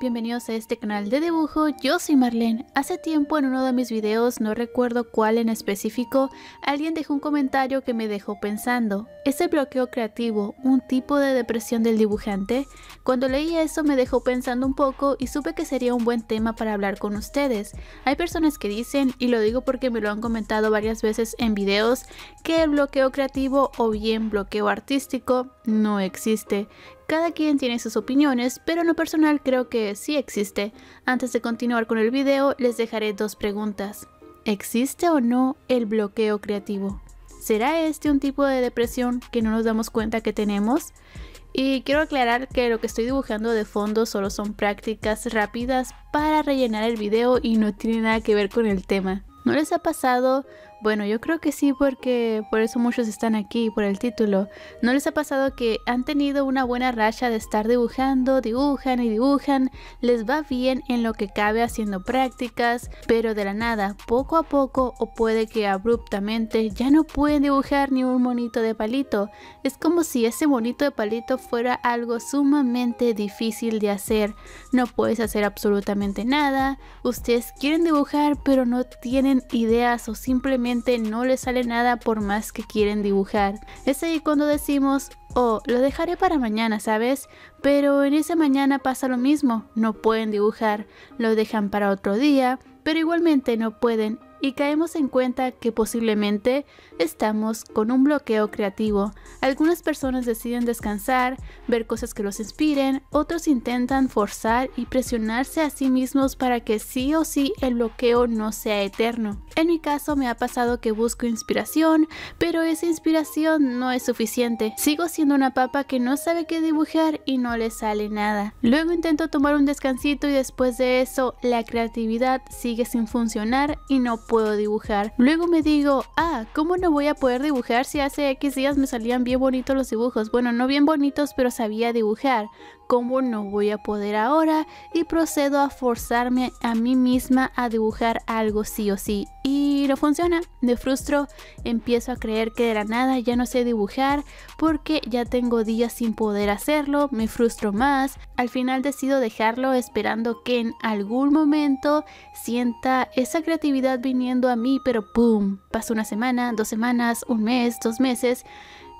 Bienvenidos a este canal de dibujo, yo soy Marlene. Hace tiempo en uno de mis videos, no recuerdo cuál en específico, alguien dejó un comentario que me dejó pensando. ¿Es el bloqueo creativo un tipo de depresión del dibujante? Cuando leí eso me dejó pensando un poco y supe que sería un buen tema para hablar con ustedes. Hay personas que dicen, y lo digo porque me lo han comentado varias veces en videos, que el bloqueo creativo o bien bloqueo artístico no existe. Cada quien tiene sus opiniones, pero en lo personal creo que sí existe. Antes de continuar con el video, les dejaré dos preguntas. ¿Existe o no el bloqueo creativo? ¿Será este un tipo de depresión que no nos damos cuenta que tenemos? Y quiero aclarar que lo que estoy dibujando de fondo solo son prácticas rápidas para rellenar el video y no tiene nada que ver con el tema. ¿No les ha pasado bueno, yo creo que sí porque por eso muchos están aquí, por el título. ¿No les ha pasado que han tenido una buena racha de estar dibujando, dibujan y dibujan, les va bien en lo que cabe haciendo prácticas, pero de la nada, poco a poco o puede que abruptamente ya no pueden dibujar ni un monito de palito? Es como si ese monito de palito fuera algo sumamente difícil de hacer. No puedes hacer absolutamente nada, ustedes quieren dibujar pero no tienen ideas o simplemente no les sale nada por más que quieren dibujar. Es ahí cuando decimos, oh, lo dejaré para mañana, ¿sabes? Pero en ese mañana pasa lo mismo, no pueden dibujar, lo dejan para otro día, pero igualmente no pueden y caemos en cuenta que posiblemente estamos con un bloqueo creativo. Algunas personas deciden descansar, ver cosas que los inspiren, otros intentan forzar y presionarse a sí mismos para que sí o sí el bloqueo no sea eterno. En mi caso me ha pasado que busco inspiración, pero esa inspiración no es suficiente. Sigo siendo una papa que no sabe qué dibujar y no le sale nada. Luego intento tomar un descansito y después de eso la creatividad sigue sin funcionar y no puedo dibujar. Luego me digo, ah, ¿cómo no voy a poder dibujar si hace X días me salían bien bonitos los dibujos? Bueno, no bien bonitos, pero sabía dibujar. ¿Cómo no voy a poder ahora? Y procedo a forzarme a mí misma a dibujar algo sí o sí. Y no funciona, me frustro, empiezo a creer que de la nada ya no sé dibujar porque ya tengo días sin poder hacerlo, me frustro más, al final decido dejarlo esperando que en algún momento sienta esa creatividad viniendo a mí, pero ¡pum! Pasa una semana, dos semanas, un mes, dos meses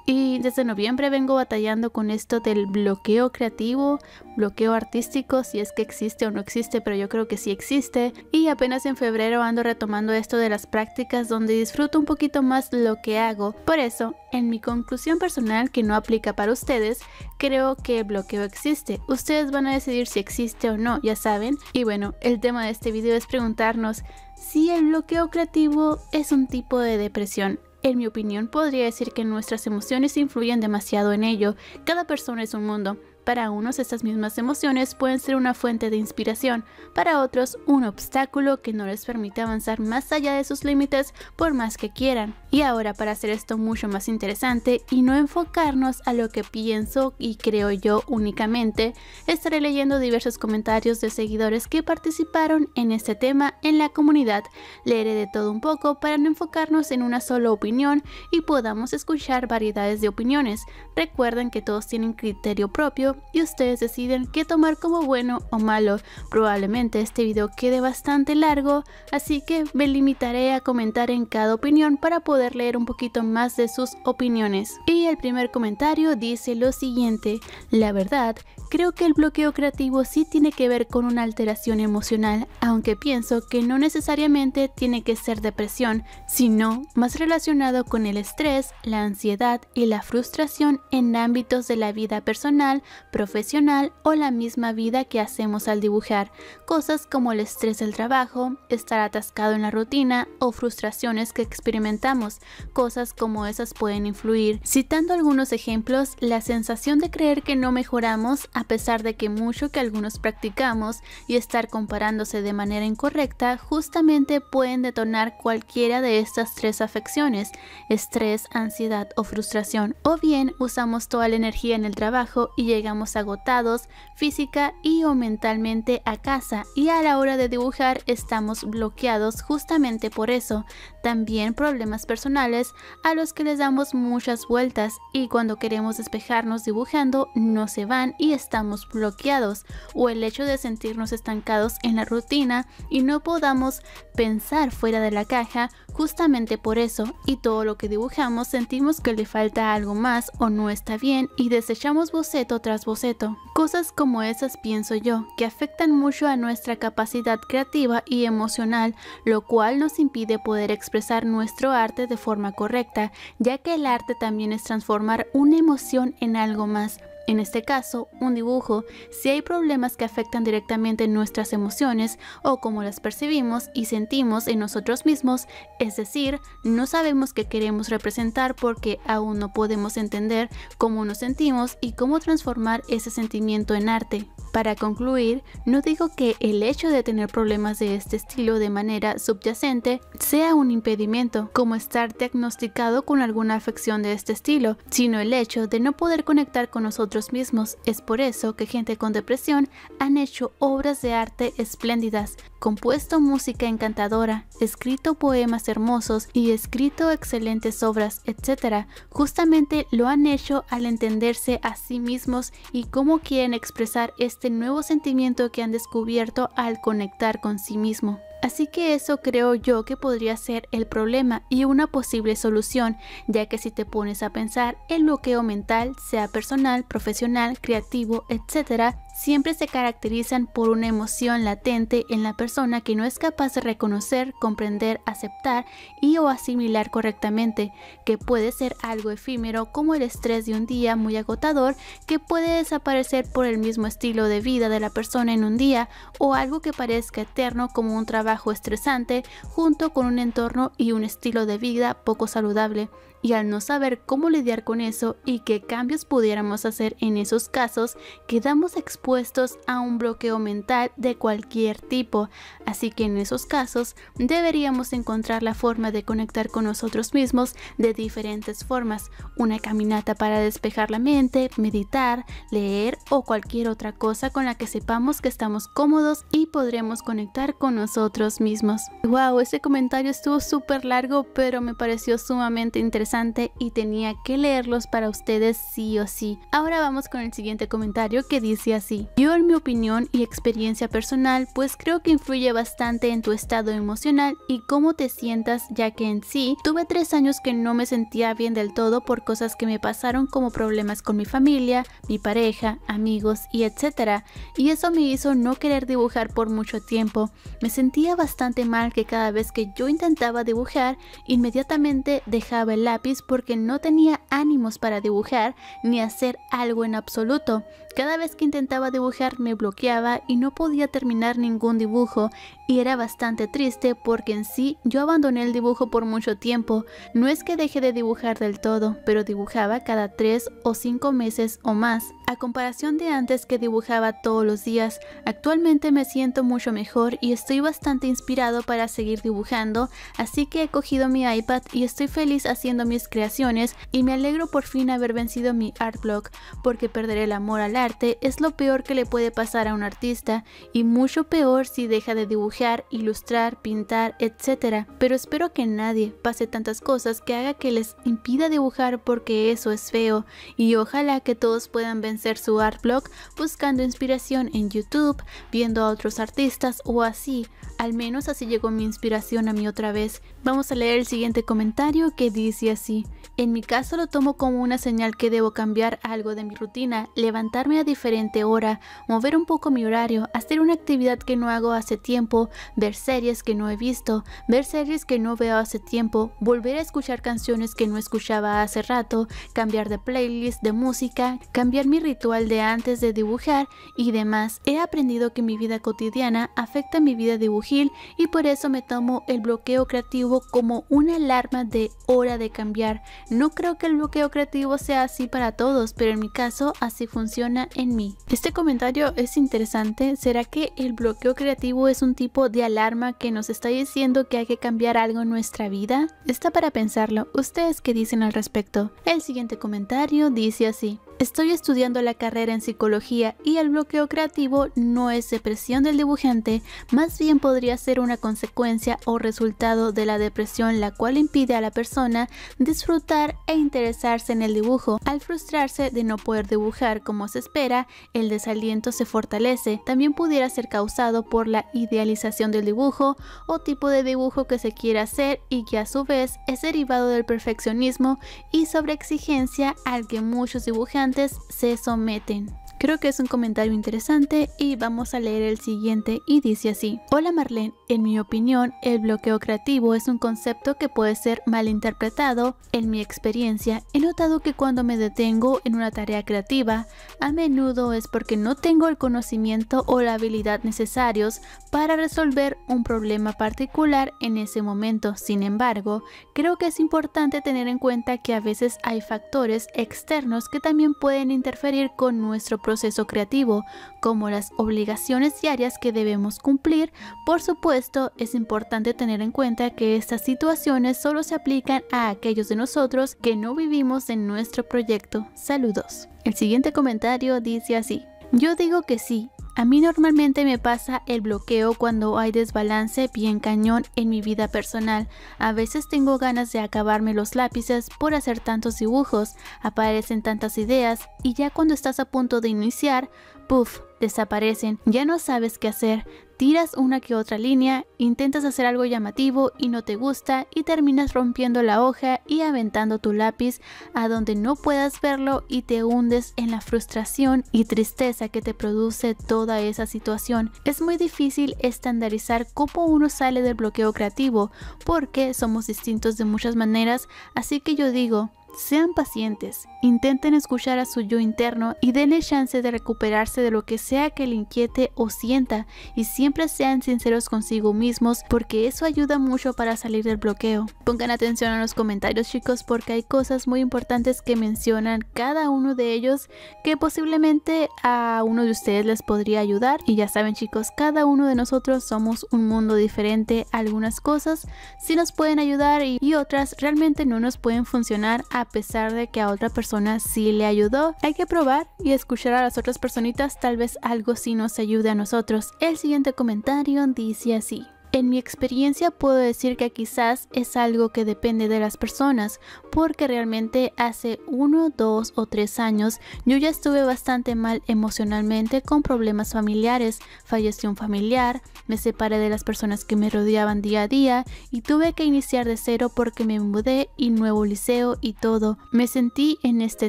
y desde noviembre vengo batallando con esto del bloqueo creativo, bloqueo artístico, si es que existe o no existe, pero yo creo que sí existe. Y apenas en febrero ando retomando esto de las prácticas donde disfruto un poquito más lo que hago. Por eso, en mi conclusión personal, que no aplica para ustedes, creo que el bloqueo existe. Ustedes van a decidir si existe o no, ya saben. Y bueno, el tema de este video es preguntarnos si el bloqueo creativo es un tipo de depresión. En mi opinión, podría decir que nuestras emociones influyen demasiado en ello. Cada persona es un mundo. Para unos estas mismas emociones pueden ser una fuente de inspiración, para otros un obstáculo que no les permite avanzar más allá de sus límites por más que quieran. Y ahora para hacer esto mucho más interesante y no enfocarnos a lo que pienso y creo yo únicamente, estaré leyendo diversos comentarios de seguidores que participaron en este tema en la comunidad. Leeré de todo un poco para no enfocarnos en una sola opinión y podamos escuchar variedades de opiniones. Recuerden que todos tienen criterio propio y ustedes deciden qué tomar como bueno o malo. Probablemente este video quede bastante largo, así que me limitaré a comentar en cada opinión para poder leer un poquito más de sus opiniones. Y el primer comentario dice lo siguiente, la verdad, creo que el bloqueo creativo sí tiene que ver con una alteración emocional, aunque pienso que no necesariamente tiene que ser depresión, sino más relacionado con el estrés, la ansiedad y la frustración en ámbitos de la vida personal, profesional o la misma vida que hacemos al dibujar, cosas como el estrés del trabajo, estar atascado en la rutina o frustraciones que experimentamos, cosas como esas pueden influir. Citando algunos ejemplos, la sensación de creer que no mejoramos a pesar de que mucho que algunos practicamos y estar comparándose de manera incorrecta justamente pueden detonar cualquiera de estas tres afecciones, estrés, ansiedad o frustración, o bien usamos toda la energía en el trabajo y llegamos agotados física y o mentalmente a casa. Y a la hora de dibujar estamos bloqueados justamente por eso. También problemas personales a los que les damos muchas vueltas. Y cuando queremos despejarnos dibujando no se van y estamos bloqueados. O el hecho de sentirnos estancados en la rutina y no podamos pensar fuera de la caja justamente por eso. Y todo lo que dibujamos sentimos que le falta algo más o no está bien y desechamos boceto tras boceto. Cosas como esas pienso yo, que afectan mucho a nuestra capacidad creativa y emocional, lo cual nos impide poder expresar nuestro arte de forma correcta, ya que el arte también es transformar una emoción en algo más en este caso, un dibujo, si hay problemas que afectan directamente nuestras emociones o cómo las percibimos y sentimos en nosotros mismos, es decir, no sabemos qué queremos representar porque aún no podemos entender cómo nos sentimos y cómo transformar ese sentimiento en arte. Para concluir, no digo que el hecho de tener problemas de este estilo de manera subyacente sea un impedimento, como estar diagnosticado con alguna afección de este estilo, sino el hecho de no poder conectar con nosotros mismos. Es por eso que gente con depresión han hecho obras de arte espléndidas, compuesto música encantadora, escrito poemas hermosos y escrito excelentes obras, etc. Justamente lo han hecho al entenderse a sí mismos y cómo quieren expresar este nuevo sentimiento que han descubierto al conectar con sí mismo. Así que eso creo yo que podría ser el problema y una posible solución, ya que si te pones a pensar, el bloqueo mental, sea personal, profesional, creativo, etc., siempre se caracterizan por una emoción latente en la persona que no es capaz de reconocer, comprender, aceptar y o asimilar correctamente, que puede ser algo efímero como el estrés de un día muy agotador que puede desaparecer por el mismo estilo de vida de la persona en un día o algo que parezca eterno como un trabajo estresante junto con un entorno y un estilo de vida poco saludable y al no saber cómo lidiar con eso y qué cambios pudiéramos hacer en esos casos, quedamos expuestos a un bloqueo mental de cualquier tipo. Así que en esos casos deberíamos encontrar la forma de conectar con nosotros mismos de diferentes formas. Una caminata para despejar la mente, meditar, leer o cualquier otra cosa con la que sepamos que estamos cómodos y podremos conectar con nosotros mismos. Wow, ese comentario estuvo súper largo pero me pareció sumamente interesante y tenía que leerlos para ustedes sí o sí. Ahora vamos con el siguiente comentario que dice así. Yo en mi opinión y experiencia personal pues creo que influye bastante en tu estado emocional y cómo te sientas ya que en sí tuve tres años que no me sentía bien del todo por cosas que me pasaron como problemas con mi familia, mi pareja, amigos y etcétera y eso me hizo no querer dibujar por mucho tiempo. Me sentía bastante mal que cada vez que yo intentaba dibujar inmediatamente dejaba el lápiz porque no tenía ánimos para dibujar ni hacer algo en absoluto. Cada vez que intentaba dibujar me bloqueaba y no podía terminar ningún dibujo y era bastante triste porque en sí yo abandoné el dibujo por mucho tiempo. No es que dejé de dibujar del todo, pero dibujaba cada 3 o 5 meses o más. A comparación de antes que dibujaba todos los días, actualmente me siento mucho mejor y estoy bastante inspirado para seguir dibujando, así que he cogido mi iPad y estoy feliz haciendo mis creaciones y me alegro por fin haber vencido mi art blog porque perder el amor al arte es lo peor que le puede pasar a un artista y mucho peor si deja de dibujar, ilustrar, pintar, etc. Pero espero que nadie pase tantas cosas que haga que les impida dibujar porque eso es feo y ojalá que todos puedan vencer su art blog buscando inspiración en YouTube, viendo a otros artistas o así. Al menos así llegó mi inspiración a mí otra vez. Vamos a leer el siguiente comentario que dice así. En mi caso lo tomo como una señal que debo cambiar algo de mi rutina, levantarme a diferente hora, mover un poco mi horario, hacer una actividad que no hago hace tiempo, ver series que no he visto, ver series que no veo hace tiempo, volver a escuchar canciones que no escuchaba hace rato, cambiar de playlist de música, cambiar mi ritual de antes de dibujar y demás. He aprendido que mi vida cotidiana afecta mi vida dibujil y por eso me tomo el bloqueo creativo como una alarma de hora de cambiar. No creo que el bloqueo creativo sea así para todos, pero en mi caso así funciona en mí. Este comentario es interesante. ¿Será que el bloqueo creativo es un tipo de alarma que nos está diciendo que hay que cambiar algo en nuestra vida? Está para pensarlo. ¿Ustedes qué dicen al respecto? El siguiente comentario dice así. Estoy estudiando la carrera en psicología y el bloqueo creativo no es depresión del dibujante, más bien podría ser una consecuencia o resultado de la depresión la cual impide a la persona disfrutar e interesarse en el dibujo. Al frustrarse de no poder dibujar como se espera, el desaliento se fortalece. También pudiera ser causado por la idealización del dibujo o tipo de dibujo que se quiere hacer y que a su vez es derivado del perfeccionismo y sobreexigencia al que muchos dibujantes se someten. Creo que es un comentario interesante y vamos a leer el siguiente y dice así. Hola Marlene, en mi opinión el bloqueo creativo es un concepto que puede ser mal interpretado. En mi experiencia he notado que cuando me detengo en una tarea creativa, a menudo es porque no tengo el conocimiento o la habilidad necesarios para resolver un problema particular en ese momento. Sin embargo, creo que es importante tener en cuenta que a veces hay factores externos que también pueden interferir con nuestro proceso creativo, como las obligaciones diarias que debemos cumplir. Por supuesto, es importante tener en cuenta que estas situaciones solo se aplican a aquellos de nosotros que no vivimos en nuestro proyecto. Saludos. El siguiente comentario dice así. Yo digo que sí, a mí normalmente me pasa el bloqueo cuando hay desbalance bien cañón en mi vida personal. A veces tengo ganas de acabarme los lápices por hacer tantos dibujos, aparecen tantas ideas y ya cuando estás a punto de iniciar, puff, desaparecen, ya no sabes qué hacer, tiras una que otra línea, intentas hacer algo llamativo y no te gusta y terminas rompiendo la hoja y aventando tu lápiz a donde no puedas verlo y te hundes en la frustración y tristeza que te produce toda esa situación. Es muy difícil estandarizar cómo uno sale del bloqueo creativo porque somos distintos de muchas maneras, así que yo digo, sean pacientes, intenten escuchar a su yo interno y denle chance de recuperarse de lo que sea que le inquiete o sienta y siempre sean sinceros consigo mismos porque eso ayuda mucho para salir del bloqueo. Pongan atención a los comentarios chicos porque hay cosas muy importantes que mencionan cada uno de ellos que posiblemente a uno de ustedes les podría ayudar y ya saben chicos, cada uno de nosotros somos un mundo diferente, algunas cosas sí nos pueden ayudar y, y otras realmente no nos pueden funcionar a a pesar de que a otra persona sí le ayudó. Hay que probar y escuchar a las otras personitas, tal vez algo sí nos ayude a nosotros. El siguiente comentario dice así. En mi experiencia puedo decir que quizás es algo que depende de las personas, porque realmente hace uno, dos o tres años yo ya estuve bastante mal emocionalmente con problemas familiares, falleció un familiar, me separé de las personas que me rodeaban día a día y tuve que iniciar de cero porque me mudé y nuevo liceo y todo. Me sentí en este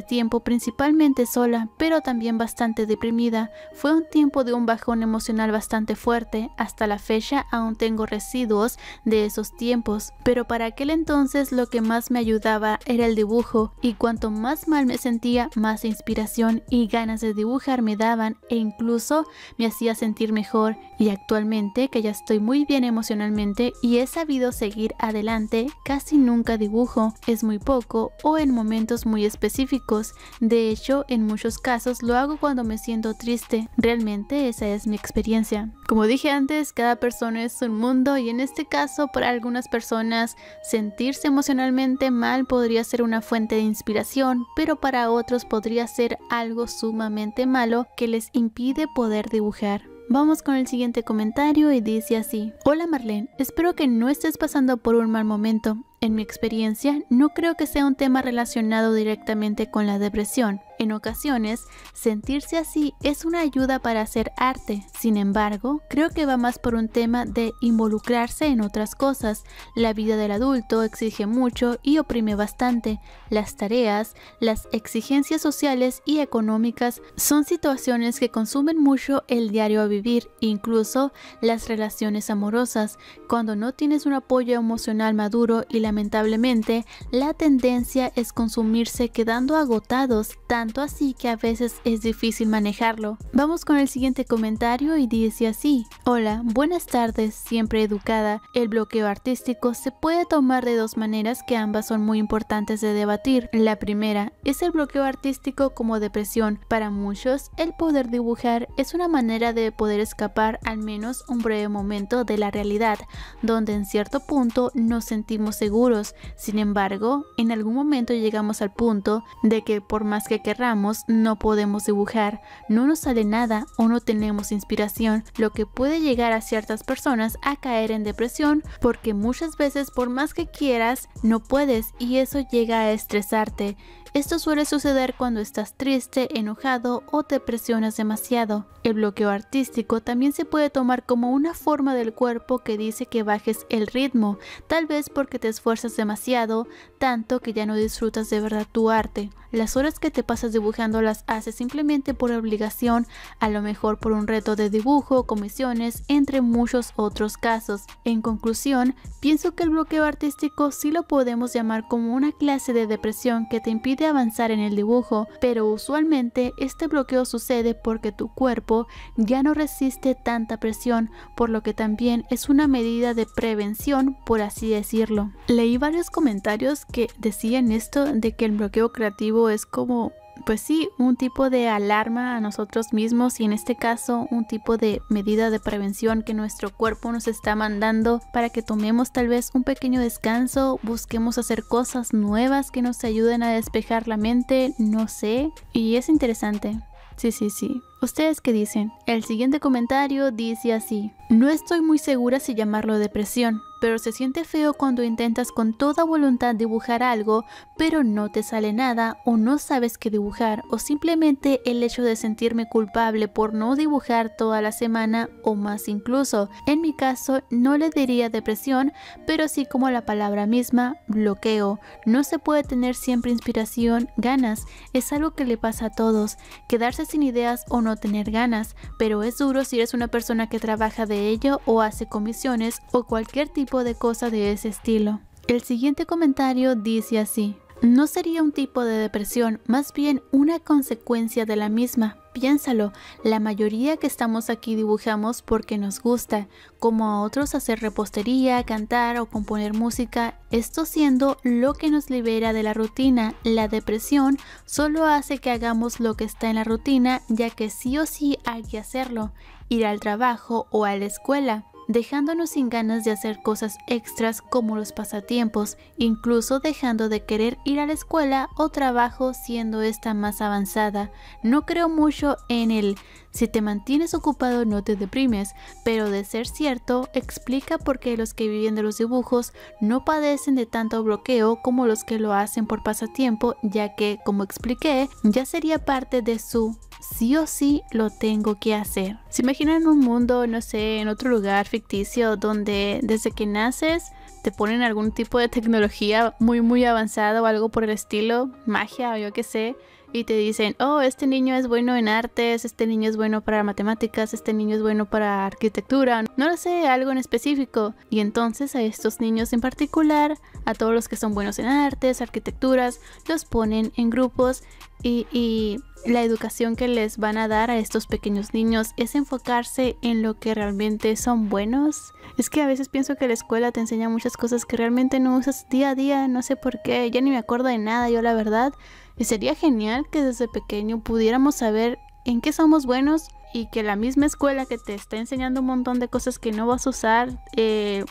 tiempo principalmente sola, pero también bastante deprimida. Fue un tiempo de un bajón emocional bastante fuerte, hasta la fecha aún tengo residuos de esos tiempos, pero para aquel entonces lo que más me ayudaba era el dibujo y cuanto más mal me sentía, más inspiración y ganas de dibujar me daban e incluso me hacía sentir mejor. Y actualmente que ya estoy muy bien emocionalmente y he sabido seguir adelante, casi nunca dibujo, es muy poco o en momentos muy específicos, de hecho en muchos casos lo hago cuando me siento triste, realmente esa es mi experiencia. Como dije antes, cada persona es un y en este caso para algunas personas sentirse emocionalmente mal podría ser una fuente de inspiración, pero para otros podría ser algo sumamente malo que les impide poder dibujar. Vamos con el siguiente comentario y dice así. Hola Marlene, espero que no estés pasando por un mal momento. En mi experiencia, no creo que sea un tema relacionado directamente con la depresión. En ocasiones, sentirse así es una ayuda para hacer arte. Sin embargo, creo que va más por un tema de involucrarse en otras cosas. La vida del adulto exige mucho y oprime bastante. Las tareas, las exigencias sociales y económicas son situaciones que consumen mucho el diario a vivir, incluso las relaciones amorosas. Cuando no tienes un apoyo emocional maduro y lamentablemente la tendencia es consumirse quedando agotados tanto así que a veces es difícil manejarlo. Vamos con el siguiente comentario y dice así. Hola, buenas tardes, siempre educada. El bloqueo artístico se puede tomar de dos maneras que ambas son muy importantes de debatir. La primera es el bloqueo artístico como depresión. Para muchos, el poder dibujar es una manera de poder escapar al menos un breve momento de la realidad, donde en cierto punto nos sentimos seguros. Sin embargo, en algún momento llegamos al punto de que por más que querramos, no podemos dibujar, no nos sale nada o no tenemos inspiración, lo que puede llegar a ciertas personas a caer en depresión porque muchas veces por más que quieras, no puedes y eso llega a estresarte. Esto suele suceder cuando estás triste, enojado o te presionas demasiado. El bloqueo artístico también se puede tomar como una forma del cuerpo que dice que bajes el ritmo, tal vez porque te esfuerzas demasiado, tanto que ya no disfrutas de verdad tu arte. Las horas que te pasas dibujando las haces simplemente por obligación, a lo mejor por un reto de dibujo, comisiones, entre muchos otros casos. En conclusión, pienso que el bloqueo artístico sí lo podemos llamar como una clase de depresión que te impide avanzar en el dibujo, pero usualmente este bloqueo sucede porque tu cuerpo ya no resiste tanta presión, por lo que también es una medida de prevención, por así decirlo. Leí varios comentarios que decían esto de que el bloqueo creativo es como pues sí, un tipo de alarma a nosotros mismos y en este caso un tipo de medida de prevención que nuestro cuerpo nos está mandando para que tomemos tal vez un pequeño descanso, busquemos hacer cosas nuevas que nos ayuden a despejar la mente, no sé, y es interesante. Sí, sí, sí. ¿Ustedes qué dicen? El siguiente comentario dice así. No estoy muy segura si llamarlo depresión, pero se siente feo cuando intentas con toda voluntad dibujar algo, pero no te sale nada o no sabes qué dibujar, o simplemente el hecho de sentirme culpable por no dibujar toda la semana o más incluso. En mi caso no le diría depresión, pero sí como la palabra misma, bloqueo. No se puede tener siempre inspiración, ganas, es algo que le pasa a todos, quedarse sin ideas o no tener ganas, pero es duro si eres una persona que trabaja de ello o hace comisiones o cualquier tipo de cosa de ese estilo. El siguiente comentario dice así. No sería un tipo de depresión, más bien una consecuencia de la misma. Piénsalo, la mayoría que estamos aquí dibujamos porque nos gusta, como a otros hacer repostería, cantar o componer música, esto siendo lo que nos libera de la rutina. La depresión solo hace que hagamos lo que está en la rutina, ya que sí o sí hay que hacerlo, ir al trabajo o a la escuela dejándonos sin ganas de hacer cosas extras como los pasatiempos, incluso dejando de querer ir a la escuela o trabajo siendo esta más avanzada. No creo mucho en el si te mantienes ocupado no te deprimes, pero de ser cierto, explica por qué los que viven de los dibujos no padecen de tanto bloqueo como los que lo hacen por pasatiempo, ya que, como expliqué, ya sería parte de su sí o sí lo tengo que hacer. ¿Se imaginan un mundo, no sé, en otro lugar ficticio donde desde que naces te ponen algún tipo de tecnología muy muy avanzada o algo por el estilo, magia o yo qué sé, y te dicen, oh, este niño es bueno en artes, este niño es bueno para matemáticas, este niño es bueno para arquitectura, no lo sé, algo en específico. Y entonces a estos niños en particular, a todos los que son buenos en artes, arquitecturas, los ponen en grupos y, y la educación que les van a dar a estos pequeños niños es enfocarse en lo que realmente son buenos. Es que a veces pienso que la escuela te enseña muchas cosas que realmente no usas día a día, no sé por qué, ya ni me acuerdo de nada yo la verdad. Y sería genial que desde pequeño pudiéramos saber en qué somos buenos y que la misma escuela que te está enseñando un montón de cosas que no vas a usar, eh,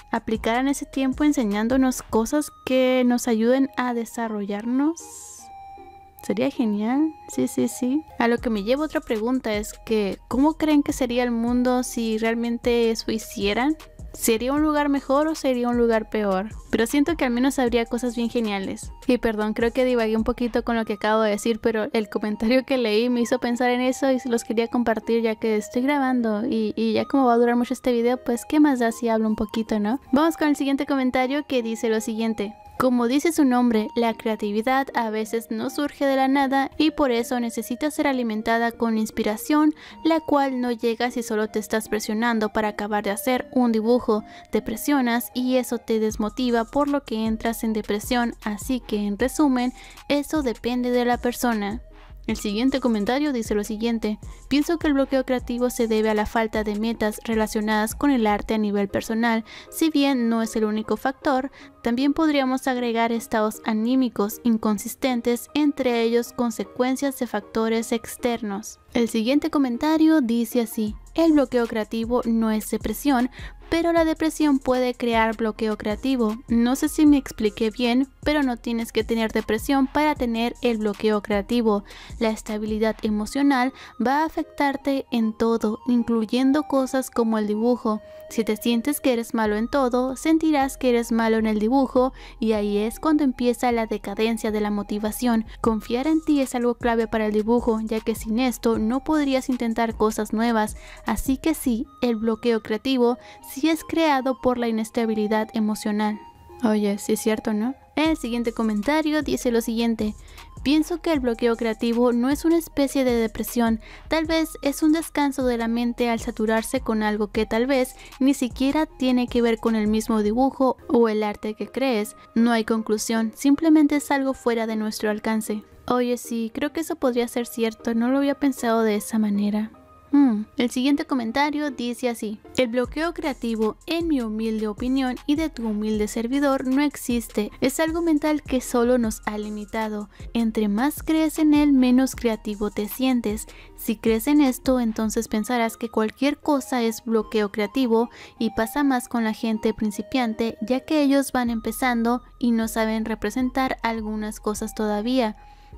ese tiempo enseñándonos cosas que nos ayuden a desarrollarnos. Sería genial, sí, sí, sí. A lo que me lleva otra pregunta es que, ¿cómo creen que sería el mundo si realmente eso hicieran? ¿Sería un lugar mejor o sería un lugar peor? Pero siento que al menos habría cosas bien geniales. Y perdón, creo que divagué un poquito con lo que acabo de decir, pero el comentario que leí me hizo pensar en eso y se los quería compartir ya que estoy grabando y, y ya como va a durar mucho este video, pues qué más da si hablo un poquito, ¿no? Vamos con el siguiente comentario que dice lo siguiente. Como dice su nombre, la creatividad a veces no surge de la nada y por eso necesita ser alimentada con inspiración, la cual no llega si solo te estás presionando para acabar de hacer un dibujo, te presionas y eso te desmotiva por lo que entras en depresión, así que en resumen, eso depende de la persona. El siguiente comentario dice lo siguiente, pienso que el bloqueo creativo se debe a la falta de metas relacionadas con el arte a nivel personal, si bien no es el único factor, también podríamos agregar estados anímicos inconsistentes, entre ellos consecuencias de factores externos. El siguiente comentario dice así, el bloqueo creativo no es depresión, pero la depresión puede crear bloqueo creativo. No sé si me expliqué bien, pero no tienes que tener depresión para tener el bloqueo creativo. La estabilidad emocional va a afectarte en todo, incluyendo cosas como el dibujo. Si te sientes que eres malo en todo, sentirás que eres malo en el dibujo y ahí es cuando empieza la decadencia de la motivación. Confiar en ti es algo clave para el dibujo, ya que sin esto no podrías intentar cosas nuevas. Así que sí, el bloqueo creativo sí es creado por la inestabilidad emocional. Oye, sí es cierto, ¿no? El siguiente comentario dice lo siguiente. Pienso que el bloqueo creativo no es una especie de depresión, tal vez es un descanso de la mente al saturarse con algo que tal vez ni siquiera tiene que ver con el mismo dibujo o el arte que crees. No hay conclusión, simplemente es algo fuera de nuestro alcance. Oye, sí, creo que eso podría ser cierto, no lo había pensado de esa manera. Hmm, el siguiente comentario dice así, el bloqueo creativo, en mi humilde opinión y de tu humilde servidor, no existe, es algo mental que solo nos ha limitado, entre más crees en él, menos creativo te sientes, si crees en esto, entonces pensarás que cualquier cosa es bloqueo creativo y pasa más con la gente principiante, ya que ellos van empezando y no saben representar algunas cosas todavía.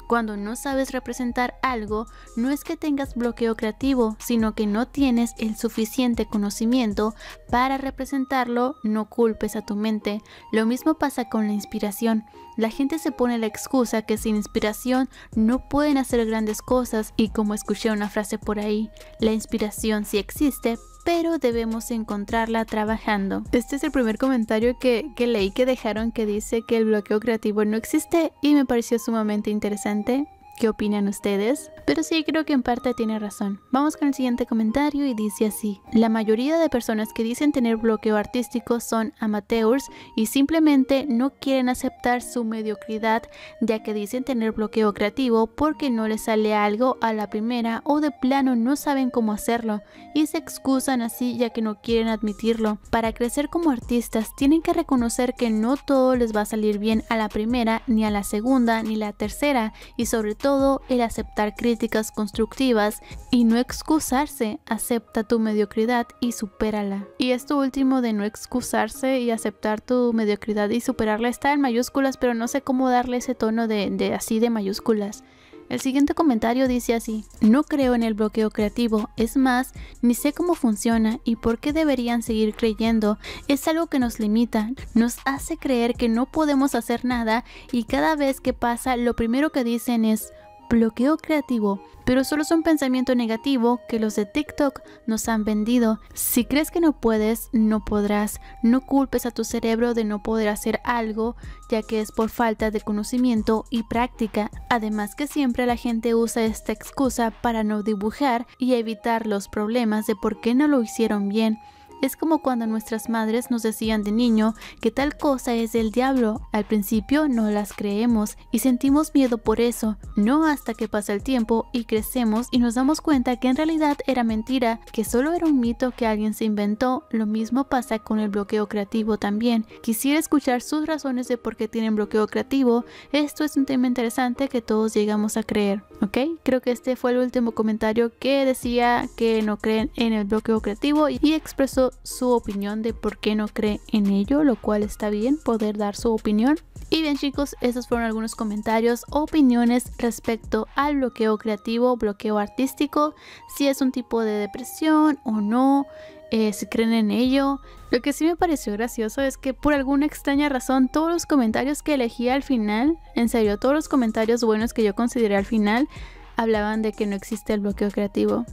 Cuando no sabes representar algo, no es que tengas bloqueo creativo, sino que no tienes el suficiente conocimiento para representarlo, no culpes a tu mente. Lo mismo pasa con la inspiración. La gente se pone la excusa que sin inspiración no pueden hacer grandes cosas y como escuché una frase por ahí, la inspiración sí existe, pero debemos encontrarla trabajando. Este es el primer comentario que, que, leí que dejaron que dice que el bloqueo creativo no existe y me pareció sumamente interesante. ¿Qué opinan ustedes? Pero sí, creo que en parte tiene razón. Vamos con el siguiente comentario y dice así. La mayoría de personas que dicen tener bloqueo artístico son amateurs y simplemente no quieren aceptar su mediocridad ya que dicen tener bloqueo creativo porque no les sale algo a la primera o de plano no saben cómo hacerlo y se excusan así ya que no quieren admitirlo. Para crecer como artistas tienen que reconocer que no todo les va a salir bien a la primera, ni a la segunda, ni la tercera y sobre todo el aceptar críticas constructivas y no excusarse, acepta tu mediocridad y supérala. Y esto último de no excusarse y aceptar tu mediocridad y superarla está en mayúsculas, pero no sé cómo darle ese tono de, de así de mayúsculas. El siguiente comentario dice así, no creo en el bloqueo creativo, es más, ni sé cómo funciona y por qué deberían seguir creyendo, es algo que nos limita, nos hace creer que no podemos hacer nada y cada vez que pasa lo primero que dicen es, bloqueo creativo, pero solo es un pensamiento negativo que los de TikTok nos han vendido. Si crees que no puedes, no podrás. No culpes a tu cerebro de no poder hacer algo, ya que es por falta de conocimiento y práctica. Además que siempre la gente usa esta excusa para no dibujar y evitar los problemas de por qué no lo hicieron bien. Es como cuando nuestras madres nos decían de niño que tal cosa es del diablo. Al principio no las creemos y sentimos miedo por eso, no hasta que pasa el tiempo y crecemos y nos damos cuenta que en realidad era mentira, que solo era un mito que alguien se inventó. Lo mismo pasa con el bloqueo creativo también. Quisiera escuchar sus razones de por qué tienen bloqueo creativo. Esto es un tema interesante que todos llegamos a creer, ¿ok? Creo que este fue el último comentario que decía que no creen en el bloqueo creativo y expresó su opinión de por qué no cree en ello, lo cual está bien poder dar su opinión. Y bien chicos, esos fueron algunos comentarios, opiniones respecto al bloqueo creativo, bloqueo artístico, si es un tipo de depresión o no, eh, si creen en ello. Lo que sí me pareció gracioso es que por alguna extraña razón todos los comentarios que elegí al final, en serio, todos los comentarios buenos que yo consideré al final, hablaban de que no existe el bloqueo creativo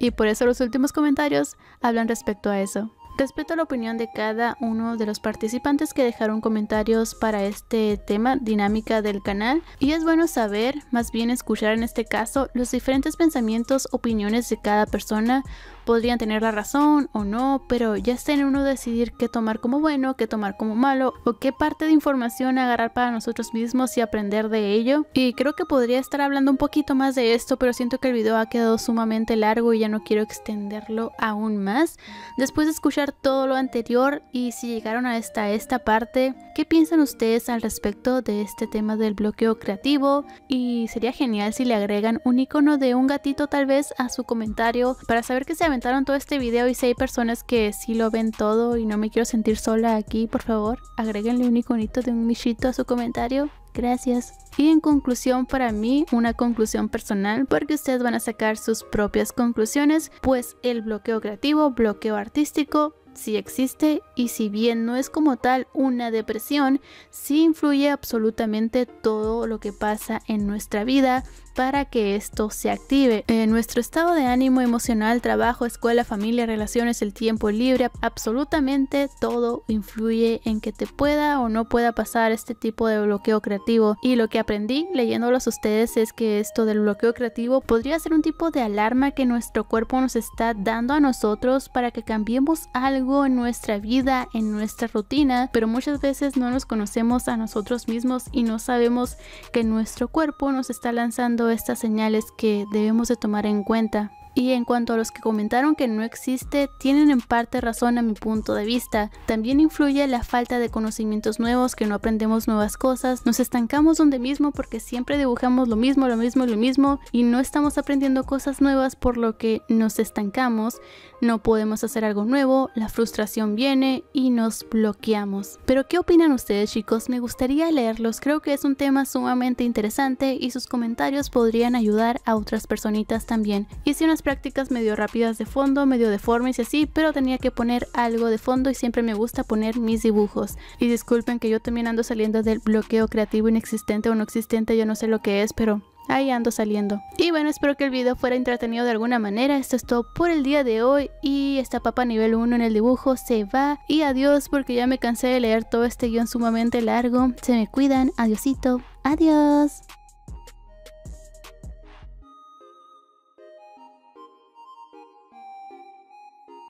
y por eso los últimos comentarios hablan respecto a eso. Respeto la opinión de cada uno de los participantes que dejaron comentarios para este tema, dinámica del canal, y es bueno saber, más bien escuchar en este caso, los diferentes pensamientos, opiniones de cada persona podrían tener la razón o no, pero ya está en uno decidir qué tomar como bueno, qué tomar como malo o qué parte de información agarrar para nosotros mismos y aprender de ello. Y creo que podría estar hablando un poquito más de esto, pero siento que el video ha quedado sumamente largo y ya no quiero extenderlo aún más. Después de escuchar todo lo anterior y si llegaron a esta, esta parte, ¿qué piensan ustedes al respecto de este tema del bloqueo creativo? Y sería genial si le agregan un icono de un gatito tal vez a su comentario para saber que se aventaron todo este video y si hay personas que sí lo ven todo y no me quiero sentir sola aquí, por favor, agréguenle un iconito de un michito a su comentario. Gracias. Y en conclusión para mí, una conclusión personal, porque ustedes van a sacar sus propias conclusiones, pues el bloqueo creativo, bloqueo artístico, sí existe y si bien no es como tal una depresión, sí influye absolutamente todo lo que pasa en nuestra vida para que esto se active. En nuestro estado de ánimo emocional, trabajo, escuela, familia, relaciones, el tiempo libre, absolutamente todo influye en que te pueda o no pueda pasar este tipo de bloqueo creativo. Y lo que aprendí leyéndolos a ustedes es que esto del bloqueo creativo podría ser un tipo de alarma que nuestro cuerpo nos está dando a nosotros para que cambiemos en nuestra vida, en nuestra rutina, pero muchas veces no nos conocemos a nosotros mismos y no sabemos que nuestro cuerpo nos está lanzando estas señales que debemos de tomar en cuenta. Y en cuanto a los que comentaron que no existe, tienen en parte razón a mi punto de vista. También influye la falta de conocimientos nuevos, que no aprendemos nuevas cosas, nos estancamos donde mismo porque siempre dibujamos lo mismo, lo mismo, lo mismo y no estamos aprendiendo cosas nuevas por lo que nos estancamos, no podemos hacer algo nuevo, la frustración viene y nos bloqueamos. Pero ¿qué opinan ustedes chicos? Me gustaría leerlos, creo que es un tema sumamente interesante y sus comentarios podrían ayudar a otras personitas también. Hice unas prácticas medio rápidas de fondo, medio deformes y así, pero tenía que poner algo de fondo y siempre me gusta poner mis dibujos. Y disculpen que yo también ando saliendo del bloqueo creativo inexistente o no existente, yo no sé lo que es, pero ahí ando saliendo. Y bueno, espero que el video fuera entretenido de alguna manera. Esto es todo por el día de hoy. Y esta papa nivel 1 en el dibujo se va. Y adiós porque ya me cansé de leer todo este guion sumamente largo. Se me cuidan. Adiosito. Adiós.